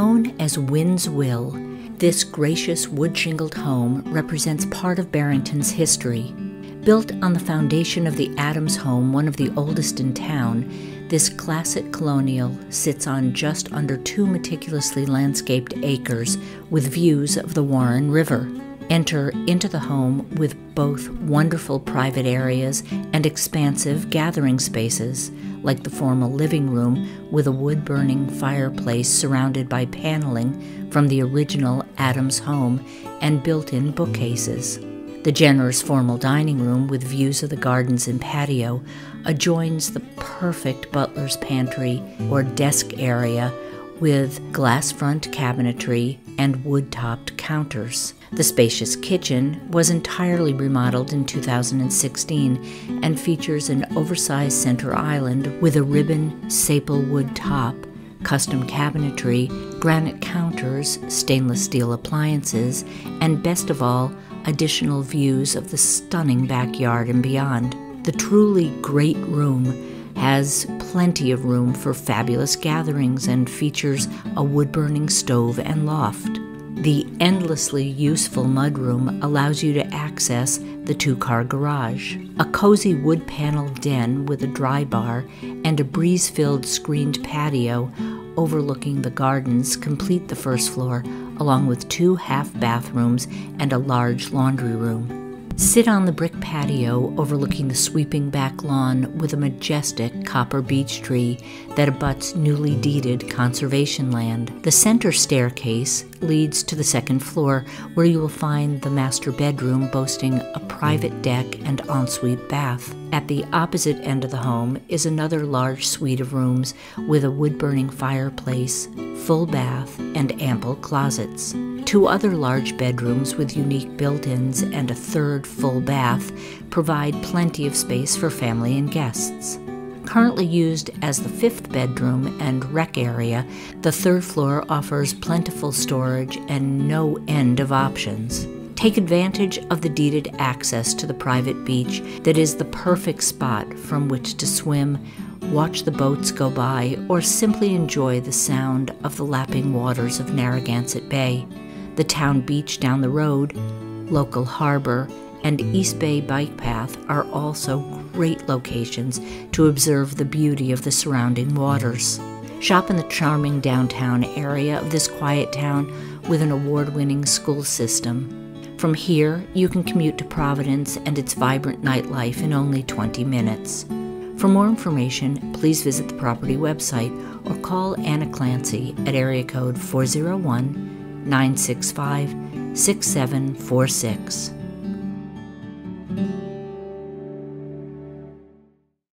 Known as Winds Will, this gracious wood shingled home represents part of Barrington's history. Built on the foundation of the Adams home, one of the oldest in town, this classic colonial sits on just under two meticulously landscaped acres with views of the Warren River. Enter into the home with both wonderful private areas and expansive gathering spaces, like the formal living room with a wood burning fireplace surrounded by paneling from the original Adams home and built in bookcases. The generous formal dining room with views of the gardens and patio adjoins the perfect butler's pantry or desk area with glass front cabinetry and wood topped counters. The spacious kitchen was entirely remodeled in 2016 and features an oversized center island with a ribbon sapele wood top, custom cabinetry, granite counters, stainless steel appliances, and best of all, additional views of the stunning backyard and beyond. The truly great room has plenty of room for fabulous gatherings and features a wood burning stove and loft. The endlessly useful mudroom allows you to access the two car garage. A cozy wood paneled den with a dry bar and a breeze filled screened patio overlooking the gardens complete the first floor, along with two half bathrooms and a large laundry room. Sit on the brick patio overlooking the sweeping back lawn with a majestic copper beech tree that abuts newly deeded conservation land. The center staircase leads to the second floor where you will find the master bedroom boasting a private deck and ensuite bath. At the opposite end of the home is another large suite of rooms with a wood burning fireplace, full bath, and ample closets. Two other large bedrooms with unique built ins and a third full bath provide plenty of space for family and guests. Currently used as the fifth bedroom and rec area, the third floor offers plentiful storage and no end of options. Take advantage of the deeded access to the private beach that is the perfect spot from which to swim, watch the boats go by, or simply enjoy the sound of the lapping waters of Narragansett Bay the town beach down the road, local harbor, and East Bay Bike Path are also great locations to observe the beauty of the surrounding waters. Shop in the charming downtown area of this quiet town with an award winning school system. From here, you can commute to Providence and its vibrant nightlife in only 20 minutes. For more information, please visit the property website or call Anna Clancy at area code 401 965 6746.